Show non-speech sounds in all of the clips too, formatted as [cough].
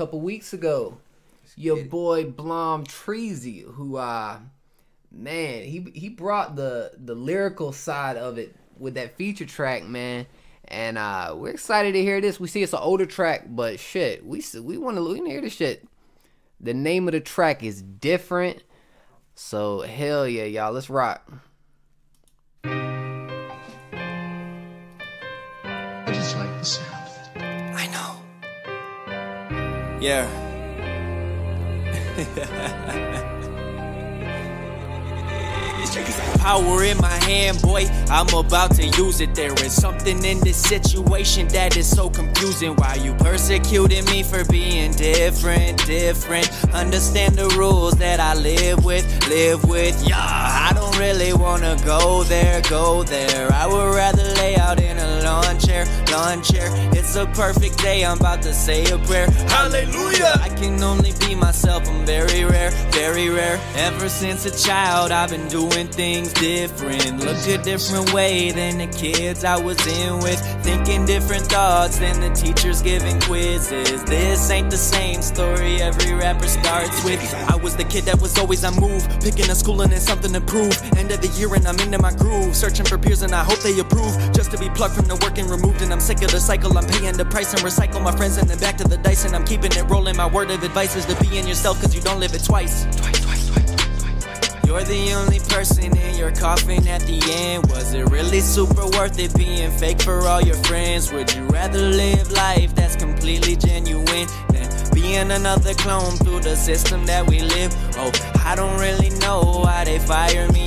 couple weeks ago. Your boy Blohm Treezy, who uh man, he he brought the the lyrical side of it with that feature track, man. And uh we're excited to hear this. We see it's an older track, but shit, we we want to we wanna hear this shit. The name of the track is different. So hell yeah, y'all, let's rock. Yeah. Power in my hand, boy. I'm about to use it. There is something in this situation that is so confusing. Why you persecuting me for being different, different? Understand the rules that I live with, live with. Yeah, really wanna go there, go there. I would rather lay out in a lawn chair, lawn chair. It's a perfect day. I'm about to say a prayer. Hallelujah. Can only be myself. I'm very rare, very rare. Ever since a child, I've been doing things different. Look a different way than the kids I was in with. Thinking different thoughts than the teachers giving quizzes. This ain't the same story every rapper starts with. I was the kid that was always on move. Picking a school and then something to prove. End of the year and I'm into my groove. Searching for peers and I hope they approve. Just to be plucked from the work and removed. And I'm sick of the cycle. I'm paying the price and recycle my friends and then back to the dice. And I'm keeping it rolling. My word of advice is to be in yourself cause you don't live it twice. Twice, twice, twice, twice. You're the only person in your coffin at the end. Was it really super worth it being fake for all your friends? Would you rather live life that's completely genuine than being another clone through the system that we live? Oh, I don't really know why they fire me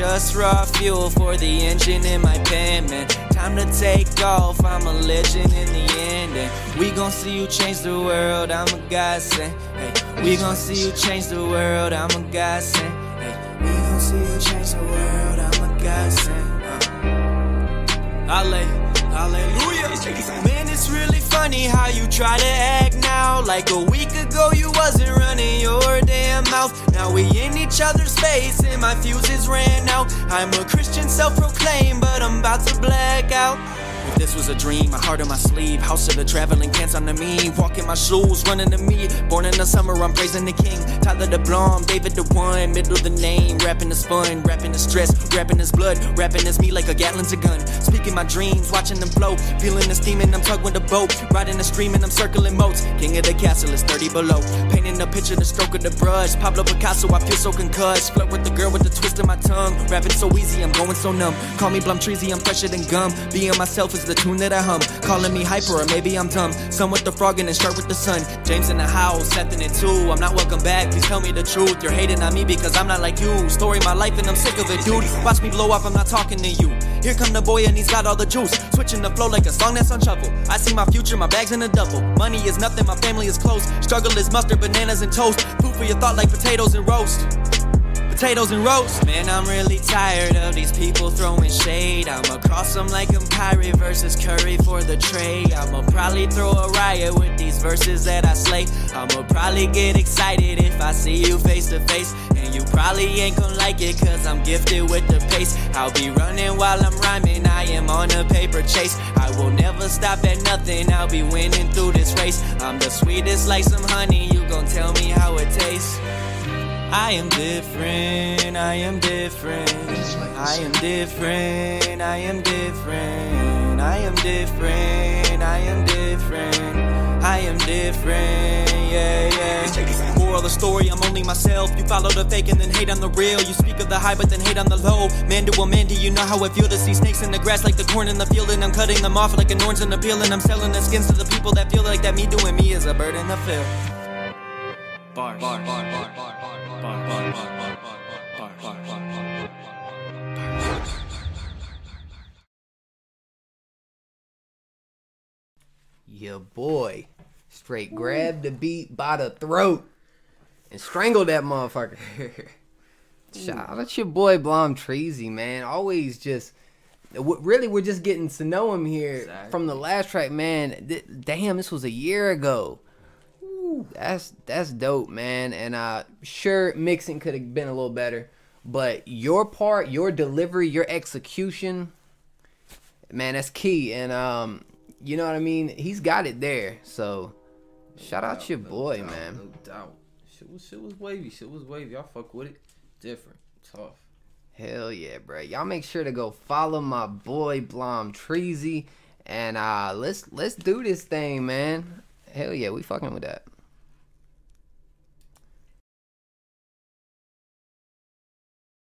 just raw fuel for the engine in my man. Time to take off, I'm a legend in the end, and we gon' see you change the world. I'm a godsend. Hey, we gon' see you change the world. I'm a godsend. Hey, we gon' see you change the world. I'm a godsend. Uh. Alle- Hallelujah. Man, it's really funny how you try to act now. Like a week ago, you wasn't running your damn mouth. Now we in each other's face, and my fuses ran out. I'm a Christian, self proclaimed, but I'm about to black out. If this was a dream, my heart on my sleeve, house of the traveling pants on the me, walking my shoes, running to me. Born in the summer, I'm praising the king. Tyler the Blohm, David the one, middle of the name, rapping the fun, rapping the stress, rapping his blood, rapping as me like a Gatlin's a gun. Speaking my dreams, watching them flow, feeling the steam and I'm tugged with the boat, riding the stream and I'm circling moats. King of the castle is 30 below, painting the picture, the stroke of the brush. Pablo Picasso, I feel so concussed. Flirt with the girl with the twist in my tongue, rapping so easy, I'm going so numb. Call me Blohm Treezy, I'm fresher than gum. Being myself is the tune that I hum. Calling me hyper or maybe I'm dumb. Sun with the frog and then start with the sun. James in the house, Seth in it too. I'm not welcome back, please tell me the truth. You're hating on me because I'm not like you. Story my life and I'm sick of it, dude. Watch me blow up, I'm not talking to you. Here come the boy and he's got all the juice. Switching the flow like a song that's on shuffle. I see my future, my bags in a duffel. Money is nothing, my family is close. Struggle is mustard, bananas and toast. Food for your thought like potatoes and roast potatoes and roast. Man, I'm really tired of these people throwing shade. I'ma cross them like I'm Kyrie versus Curry for the trade. I'ma probably throw a riot with these verses that I slay. I'ma probably get excited if I see you face to face. And you probably ain't gonna like it cause I'm gifted with the pace. I'll be running while I'm rhyming, I am on a paper chase. I will never stop at nothing, I'll be winning through this race. I'm the sweetest like some honey, you gon' tell me how it tastes. I am different, I am different. I am different, I am different. I am different, I am different. I am different, yeah, yeah. Moral of the story, I'm only myself. You follow the fake and then hate on the real. You speak of the high but then hate on the low. Man to a man, do you know how it feel to see snakes in the grass like the corn in the field? And I'm cutting them off like an orange in the peel. And I'm selling the skins to the people that feel like that me doing me is a burden to fill. Bars. Bars. Bars. Your boy straight grabbed the beat by the throat and strangled that motherfucker. [laughs] Shout out your boy Blohm Treezy, man. Always just really we're just getting to know him here Exactly. from the last track, man. Th- damn, this was a year ago. That's that's dope, man. And uh sure mixing could have been a little better, but your part, your delivery, your execution, man, that's key. And um you know what I mean? He's got it there. So Shout out your boy, doubt, man. No doubt. Shit was shit was wavy. Shit was wavy. Y'all fuck with it. Different. Tough. Hell yeah, bro. Y'all make sure to go follow my boy Blohm Treezy. And uh let's let's do this thing, man. Hell yeah, we fucking with that.